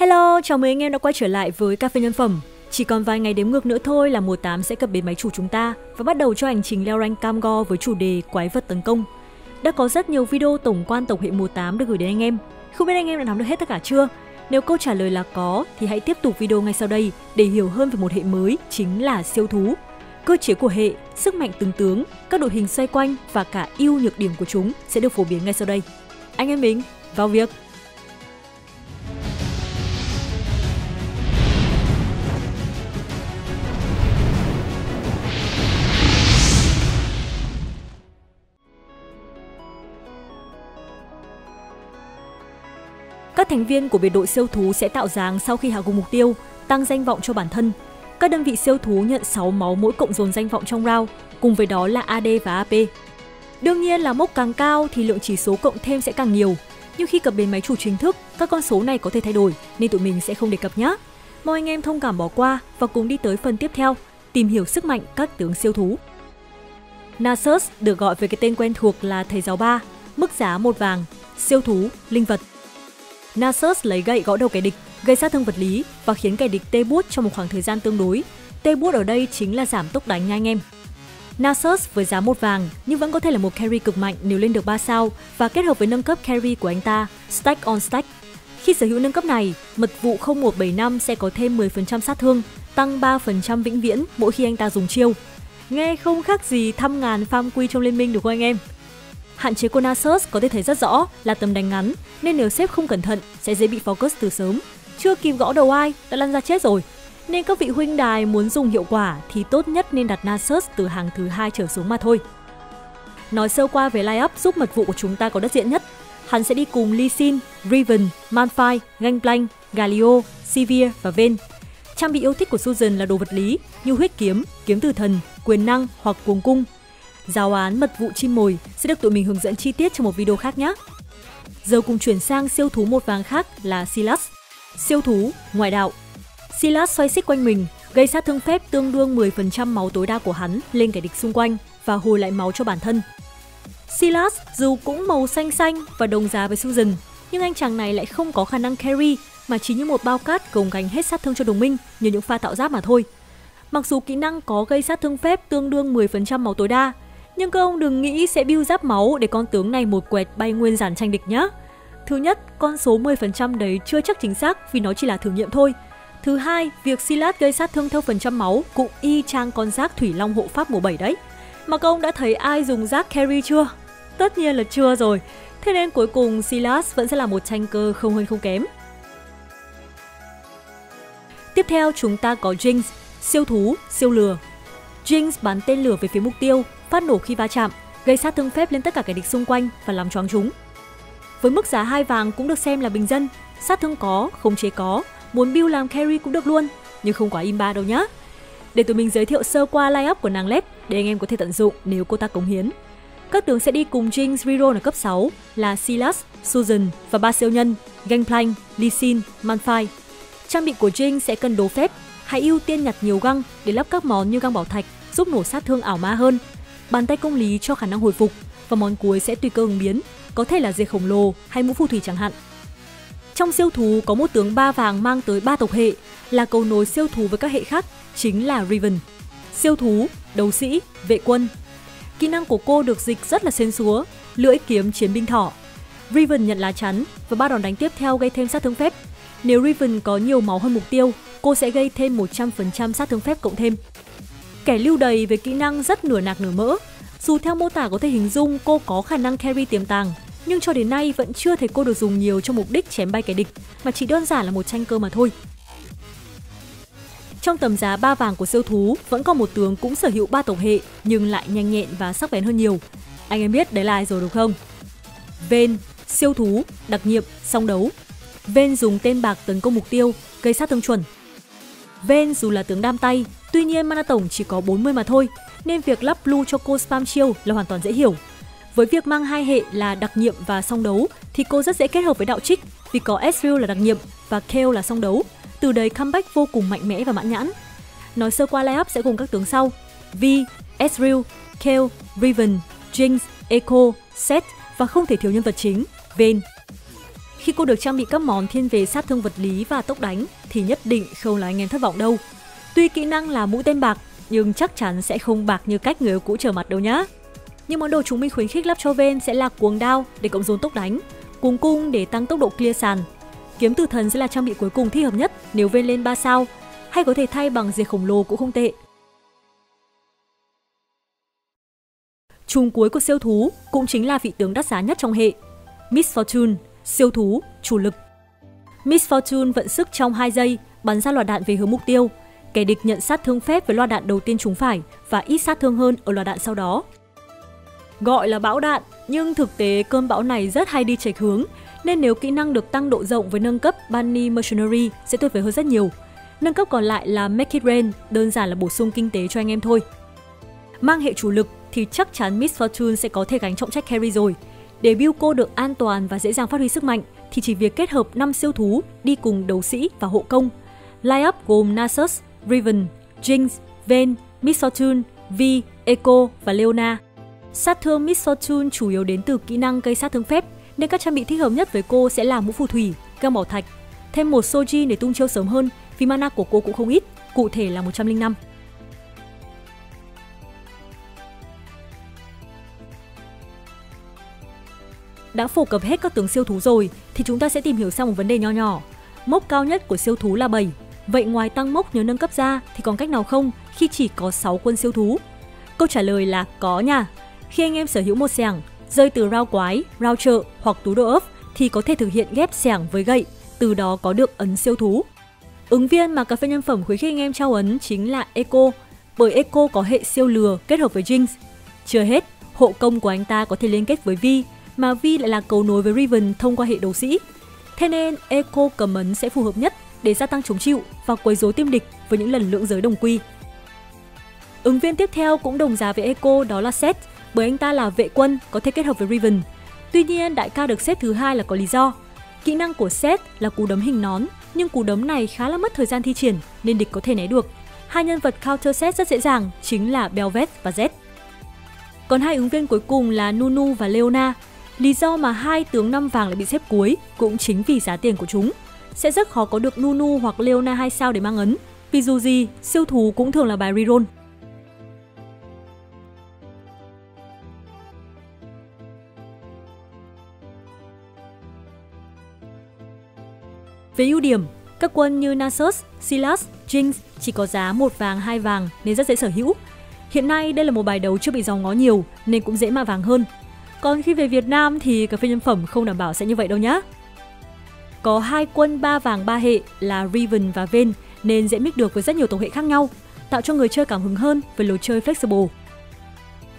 Hello, chào mừng anh em đã quay trở lại với Cà phê Nhân Phẩm. Chỉ còn vài ngày đếm ngược nữa thôi là mùa 8 sẽ cập bến máy chủ chúng ta và bắt đầu cho hành trình leo rank cam go với chủ đề quái vật tấn công. Đã có rất nhiều video tổng quan tổng hệ mùa 8 được gửi đến anh em. Không biết anh em đã nắm được hết tất cả chưa? Nếu câu trả lời là có thì hãy tiếp tục video ngay sau đây để hiểu hơn về một hệ mới chính là siêu thú. Cơ chế của hệ, sức mạnh từng tướng, các đội hình xoay quanh và cả ưu nhược điểm của chúng sẽ được phổ biến ngay sau đây. Anh em mình, vào việc! Các thành viên của biệt đội siêu thú sẽ tạo dáng sau khi hạ gục mục tiêu, tăng danh vọng cho bản thân. Các đơn vị siêu thú nhận 6 máu mỗi cộng dồn danh vọng trong round, cùng với đó là AD và AP. Đương nhiên là mốc càng cao thì lượng chỉ số cộng thêm sẽ càng nhiều, nhưng khi cập bến máy chủ chính thức, các con số này có thể thay đổi nên tụi mình sẽ không đề cập nhé. Mong anh em thông cảm bỏ qua và cùng đi tới phần tiếp theo, tìm hiểu sức mạnh các tướng siêu thú. Nasus được gọi với cái tên quen thuộc là thầy giáo ba, mức giá một vàng, siêu thú, linh vật. Nasus lấy gậy gõ đầu kẻ địch, gây sát thương vật lý và khiến kẻ địch tê buốt trong một khoảng thời gian tương đối. Tê buốt ở đây chính là giảm tốc đánh nha anh em. Nasus với giá một vàng nhưng vẫn có thể là một carry cực mạnh nếu lên được 3 sao và kết hợp với nâng cấp carry của anh ta, Stack on Stack. Khi sở hữu nâng cấp này, mật vụ 0175 sẽ có thêm 10% sát thương, tăng 3% vĩnh viễn mỗi khi anh ta dùng chiêu. Nghe không khác gì thăm ngàn farm quy trong liên minh được không anh em? Hạn chế của Nasus có thể thấy rất rõ là tầm đánh ngắn, nên nếu xếp không cẩn thận sẽ dễ bị focus từ sớm. Chưa kịp gõ đầu ai đã lăn ra chết rồi. Nên các vị huynh đài muốn dùng hiệu quả thì tốt nhất nên đặt Nasus từ hàng thứ hai trở xuống mà thôi. Nói sơ qua về line-up giúp mật vụ của chúng ta có đất diện nhất. Hắn sẽ đi cùng Lee Sin, Riven, Malphite, Gangplank, Galio, Sivir và Vayne. Trang bị yêu thích của Susan là đồ vật lý như huyết kiếm, kiếm từ thần, quyền năng hoặc cuồng cung. Giáo án mật vụ chim mồi sẽ được tụi mình hướng dẫn chi tiết trong một video khác nhé. Giờ cùng chuyển sang siêu thú một vàng khác là Silas. Siêu thú, ngoại đạo. Silas xoay xích quanh mình, gây sát thương phép tương đương 10% máu tối đa của hắn lên kẻ địch xung quanh và hồi lại máu cho bản thân. Silas dù cũng màu xanh xanh và đồng giá với Susan, nhưng anh chàng này lại không có khả năng carry mà chỉ như một bao cát gồng gánh hết sát thương cho đồng minh như những pha tạo giáp mà thôi. Mặc dù kỹ năng có gây sát thương phép tương đương 10% máu tối đa, nhưng các ông đừng nghĩ sẽ build giáp máu để con tướng này một quẹt bay nguyên giản tranh địch nhá. Thứ nhất, con số 10% đấy chưa chắc chính xác vì nó chỉ là thử nghiệm thôi. Thứ hai, việc Silas gây sát thương theo phần trăm máu cũng y chang con rác thủy long hộ pháp mùa 7 đấy. Mà các ông đã thấy ai dùng rác carry chưa? Tất nhiên là chưa rồi. Thế nên cuối cùng Silas vẫn sẽ là một tranh cơ không hơn không kém. Tiếp theo chúng ta có Jinx, siêu thú, siêu lừa. Jinx bắn tên lửa về phía mục tiêu, phát nổ khi va chạm, gây sát thương phép lên tất cả kẻ địch xung quanh và làm choáng chúng. Với mức giá hai vàng cũng được xem là bình dân, sát thương có, khống chế có, muốn build làm carry cũng được luôn, nhưng không quá im ba đâu nhá. Để tụi mình giới thiệu sơ qua line up của nàng LED để anh em có thể tận dụng nếu cô ta cống hiến. Các tướng sẽ đi cùng Jinx Reroll ở cấp 6 là Silas, Susan và ba siêu nhân Gangplank, Lee Sin, Manfai. Trang bị của Jinx sẽ cần đồ phép, hãy ưu tiên nhặt nhiều găng để lắp các món như găng bảo thạch giúp nổ sát thương ảo ma hơn bàn tay công lý cho khả năng hồi phục và món cuối sẽ tùy cơ ứng biến, có thể là dê khổng lồ hay mũ phù thủy chẳng hạn. Trong siêu thú có một tướng ba vàng mang tới ba tộc hệ là cầu nối siêu thú với các hệ khác, chính là Riven. Siêu thú, đấu sĩ, vệ quân. Kỹ năng của cô được dịch rất là xến xúa, lưỡi kiếm chiến binh thỏ. Riven nhận lá chắn và ba đòn đánh tiếp theo gây thêm sát thương phép. Nếu Riven có nhiều máu hơn mục tiêu, cô sẽ gây thêm 100% sát thương phép cộng thêm. Kẻ lưu đầy về kỹ năng rất nửa nạc nửa mỡ. Dù theo mô tả có thể hình dung cô có khả năng carry tiềm tàng, nhưng cho đến nay vẫn chưa thấy cô được dùng nhiều cho mục đích chém bay kẻ địch, mà chỉ đơn giản là một tranh cơ mà thôi. Trong tầm giá ba vàng của siêu thú, vẫn còn một tướng cũng sở hữu ba tổng hệ nhưng lại nhanh nhẹn và sắc bén hơn nhiều. Anh em biết đấy là ai rồi đúng không? Ven, siêu thú, đặc nhiệm, song đấu. Ven dùng tên bạc tấn công mục tiêu, gây sát thương chuẩn. Ven dù là tướng đam tay, Tuy nhiên mana tổng chỉ có 40 mà thôi, nên việc lắp blue cho cô spam chiêu là hoàn toàn dễ hiểu. Với việc mang hai hệ là đặc nhiệm và song đấu thì cô rất dễ kết hợp với đạo trích vì có Ezreal là đặc nhiệm và Kale là song đấu. Từ đấy comeback vô cùng mạnh mẽ và mãn nhãn. Nói sơ qua lineup sẽ gồm các tướng sau: Vi, Ezreal, Kale, Riven, Jinx, Echo, Seth và không thể thiếu nhân vật chính, Vayne. Khi cô được trang bị các món thiên về sát thương vật lý và tốc đánh thì nhất định không là anh em thất vọng đâu. Tuy kỹ năng là mũi tên bạc nhưng chắc chắn sẽ không bạc như cách người yêu cũ trở mặt đâu nhá. Những món đồ chúng mình khuyến khích lắp cho Ven sẽ là cuồng đao để cộng dồn tốc đánh, cuồng cung để tăng tốc độ clear sàn. Kiếm tử thần sẽ là trang bị cuối cùng thích hợp nhất nếu Ven lên 3 sao, hay có thể thay bằng diệt khổng lồ cũng không tệ. Trùng cuối của siêu thú cũng chính là vị tướng đắt giá nhất trong hệ, Miss Fortune, siêu thú, chủ lực. Miss Fortune vận sức trong 2 giây, bắn ra loạt đạn về hướng mục tiêu. Kẻ địch nhận sát thương phép với loạt đạn đầu tiên trúng phải và ít sát thương hơn ở loạt đạn sau đó. Gọi là bão đạn, nhưng thực tế cơn bão này rất hay đi chệch hướng, nên nếu kỹ năng được tăng độ rộng với nâng cấp Bunny Mercenary sẽ tuyệt vời hơn rất nhiều. Nâng cấp còn lại là Make It Rain, đơn giản là bổ sung kinh tế cho anh em thôi. Mang hệ chủ lực thì chắc chắn Miss Fortune sẽ có thể gánh trọng trách carry rồi. Để build cô được an toàn và dễ dàng phát huy sức mạnh thì chỉ việc kết hợp 5 siêu thú đi cùng đấu sĩ và hộ công. Line-up gồm Nasus, Riven, Jinx, Vayne, Miss Fortune, Vi, Echo và Leona. Sát thương Miss Fortune chủ yếu đến từ kỹ năng gây sát thương phép, nên các trang bị thích hợp nhất với cô sẽ là mũ phù thủy, găng bảo thạch, thêm một Soji để tung chiêu sớm hơn vì mana của cô cũng không ít, cụ thể là 105. Đã phổ cập hết các tướng siêu thú rồi thì chúng ta sẽ tìm hiểu sang một vấn đề nho nhỏ. Mốc cao nhất của siêu thú là 7. Vậy ngoài tăng mốc nhớ nâng cấp ra thì còn cách nào không khi chỉ có 6 quân siêu thú? Câu trả lời là có nha. Khi anh em sở hữu một sẻng rơi từ rau quái, rau chợ hoặc tú đồ ấp thì có thể thực hiện ghép sẻng với gậy, từ đó có được ấn siêu thú. Ứng viên mà cà phê nhân phẩm khuyến khích anh em trao ấn chính là Echo, bởi Echo có hệ siêu lừa kết hợp với Jinx. Chưa hết, hộ công của anh ta có thể liên kết với Vi, mà Vi lại là cầu nối với Riven thông qua hệ đấu sĩ. Thế nên Echo cầm ấn sẽ phù hợp nhất để gia tăng chống chịu và quấy rối tiêm địch với những lần lượng giới đồng quy. Ứng viên tiếp theo cũng đồng giá với Echo đó là Seth, bởi anh ta là vệ quân có thể kết hợp với Riven. Tuy nhiên, đại ca được xếp thứ hai là có lý do. Kỹ năng của Seth là cú đấm hình nón, nhưng cú đấm này khá là mất thời gian thi triển nên địch có thể né được. Hai nhân vật counter Seth rất dễ dàng chính là Belvet và Z. Còn hai ứng viên cuối cùng là Nunu và Leona. Lý do mà hai tướng năm vàng lại bị xếp cuối cũng chính vì giá tiền của chúng. Sẽ rất khó có được Nunu hoặc Leona 2 sao để mang ấn. Vì dù gì, siêu thú cũng thường là bài reroll. Về ưu điểm, các quân như Nasus, Silas, Jinx chỉ có giá một vàng hai vàng nên rất dễ sở hữu. Hiện nay đây là một bài đấu chưa bị giàu ngó nhiều nên cũng dễ mà vàng hơn. Còn khi về Việt Nam thì cà phê nhân phẩm không đảm bảo sẽ như vậy đâu nhá. Có hai quân ba vàng ba hệ là Riven và Vayne nên dễ mix được với rất nhiều tổ hệ khác nhau, tạo cho người chơi cảm hứng hơn với lối chơi flexible.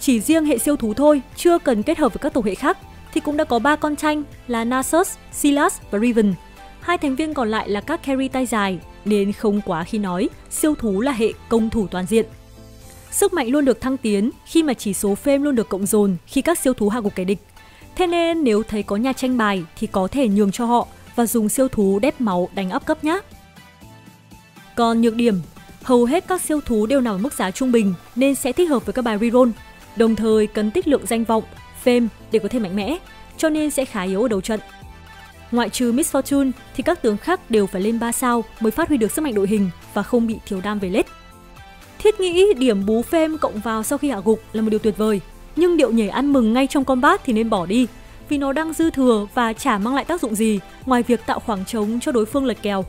Chỉ riêng hệ siêu thú thôi, chưa cần kết hợp với các tổ hệ khác thì cũng đã có ba con tranh là Nasus, Silas và Riven Hai thành viên còn lại là các carry tay dài, nên không quá khi nói siêu thú là hệ công thủ toàn diện. Sức mạnh luôn được thăng tiến khi mà chỉ số frame luôn được cộng dồn khi các siêu thú hạ gục kẻ địch. Thế nên nếu thấy có nhà tranh bài thì có thể nhường cho họ và dùng siêu thú đép máu đánh áp cấp nhé. Còn nhược điểm, hầu hết các siêu thú đều nằm ở mức giá trung bình nên sẽ thích hợp với các bài reroll, đồng thời cần tích lượng danh vọng, fame để có thể mạnh mẽ, cho nên sẽ khá yếu ở đầu trận. Ngoại trừ Miss Fortune thì các tướng khác đều phải lên 3 sao mới phát huy được sức mạnh đội hình và không bị thiếu đam về lết. Thiết nghĩ điểm bú phêm cộng vào sau khi hạ gục là một điều tuyệt vời, nhưng điệu nhảy ăn mừng ngay trong combat thì nên bỏ đi, vì nó đang dư thừa và chả mang lại tác dụng gì ngoài việc tạo khoảng trống cho đối phương lật kèo.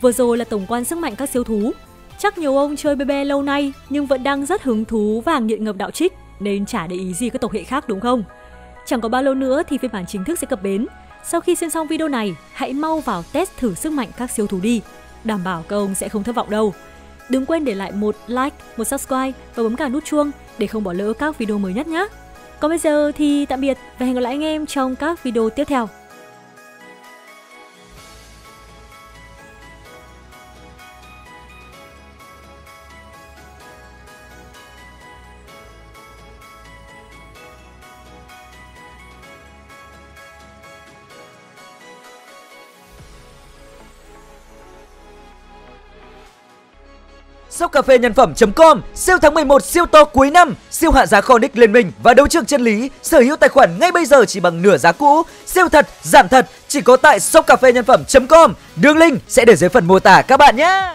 Vừa rồi là tổng quan sức mạnh các siêu thú. Chắc nhiều ông chơi BB lâu nay nhưng vẫn đang rất hứng thú và nghiện ngập đạo trích nên chả để ý gì các tộc hệ khác đúng không? Chẳng có bao lâu nữa thì phiên bản chính thức sẽ cập bến. Sau khi xem xong video này, hãy mau vào test thử sức mạnh các siêu thú đi. Đảm bảo các ông sẽ không thất vọng đâu. Đừng quên để lại một like, một subscribe và bấm cả nút chuông để không bỏ lỡ các video mới nhất nhé. Còn bây giờ thì tạm biệt và hẹn gặp lại anh em trong các video tiếp theo. Shop cà phê nhân phẩm.com siêu tháng 11 siêu to cuối năm siêu hạ giá Conic Liên Minh và đấu trường chân lý sở hữu tài khoản ngay bây giờ chỉ bằng nửa giá cũ. Siêu thật, giảm thật chỉ có tại shopcafeNnhân phẩm.com. Đường link sẽ để dưới phần mô tả các bạn nhé.